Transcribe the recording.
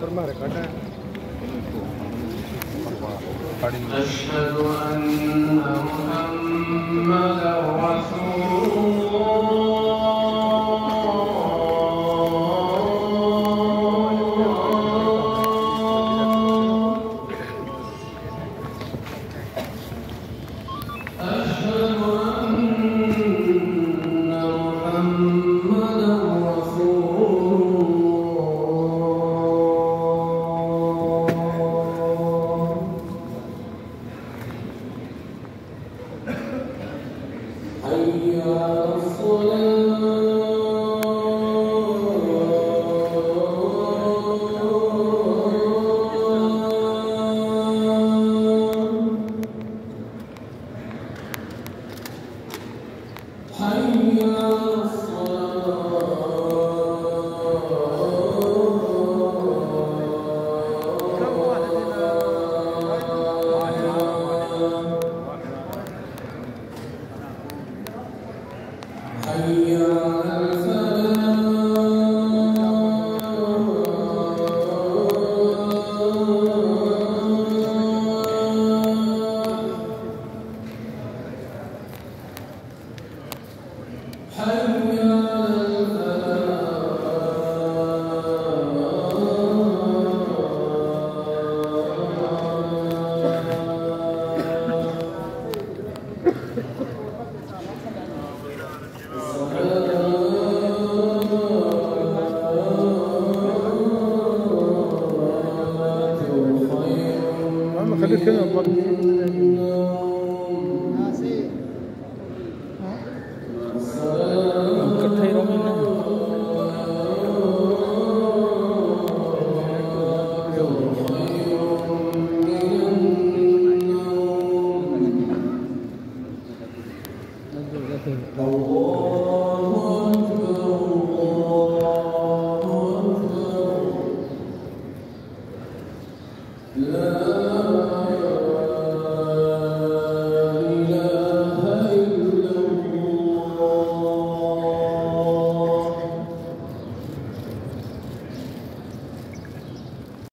பிரமா இருக்காட்ட أشهد أن Hallelujah. Hallelujah. Können wir mal Đầu gỗ